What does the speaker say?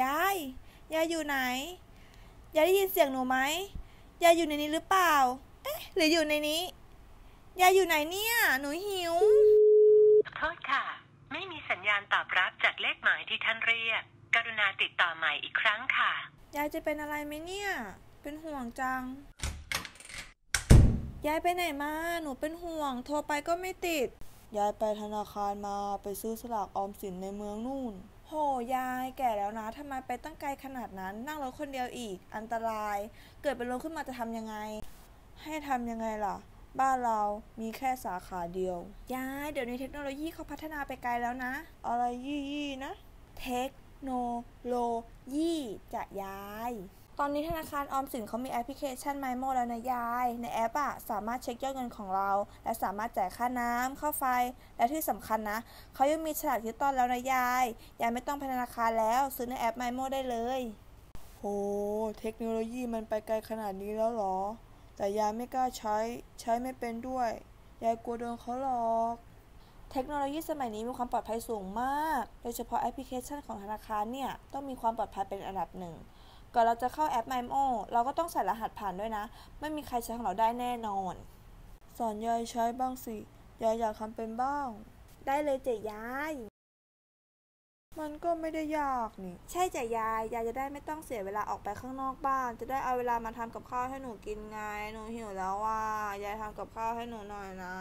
ยาย ยายอยู่ไหน ยายได้ยินเสียงหนูไหม ยายอยู่ในนี้หรือเปล่า เอ๊ะ หรืออยู่ในนี้ ยายอยู่ไหนเนี่ย หนูหิว โทษค่ะ ไม่มีสัญญาณตอบรับจากเลขหมายที่ท่านเรียก กรุณาติดต่อใหม่อีกครั้งค่ะ ยายจะเป็นอะไรไหมเนี่ย เป็นห่วงจัง ยายไปไหนมา หนูเป็นห่วง โทรไปก็ไม่ติด ยายไปธนาคารมา ไปซื้อสลากออมสินในเมืองนู่น โหยายแก่แล้วนะทำไมไปตั้งไกลขนาดนั้น นั่งรถคนเดียวอีก อันตราย เกิดเป็นลมขึ้นมาจะทำยังไง ให้ทำยังไงล่ะ บ้านเรามีแค่สาขาเดียว ยาย เดี๋ยวนี้เทคโนโลยีเขาพัฒนาไปไกลแล้วนะ อะไรยี่ยี่นะ เทคโนโลยีจะยาย อนนี้ธนาคารออมสินเขามีแอปพลิเคชัน m ม m o แล้วนะยาย ในแอปอะสามารถเช็คยอดเงินของเรา และสามารถจ่ายค่าน้ำค่าไฟ และที่สำคัญนะ เขายังมีฉลากที่ต้อนแล้วนะยาย ยายไม่ต้องไปธนาคารแล้ว ซื้อในแอป m ม m o ได้เลย โห เทคโนโลยีมันไปไกลขนาดนี้แล้วเหรอ แต่ยายไม่กล้าใช้ ใช้ไม่เป็นด้วย ยายกลัวโดนเขาหลอกเทคโนโลยีสมัยนี้มีความปลอดภัยสูงมาก โดยเฉพาะแอปพลิเคชันของธนาคารเนี่ย ต้องมีความปลอดภัยเป็นอันดับหนึ่ง ก่อนเราจะเข้าแอป MyMo เราก็ต้องใส่รหัสผ่านด้วยนะ ไม่มีใครใช้ของเราได้แน่นอน สอนยายใช้บ้างสิ ยายอยากทำเป็นบ้าง ได้เลยเจ๊ยาย มันก็ไม่ได้ยากนี่ ใช่จ้ะยาย ยายจะได้ไม่ต้องเสียเวลาออกไปข้างนอกบ้าน จะได้เอาเวลามาทำกับข้าวให้หนูกินไง หนูหิวแล้วว่ะยายทำกับข้าวให้หนูหน่อยนะ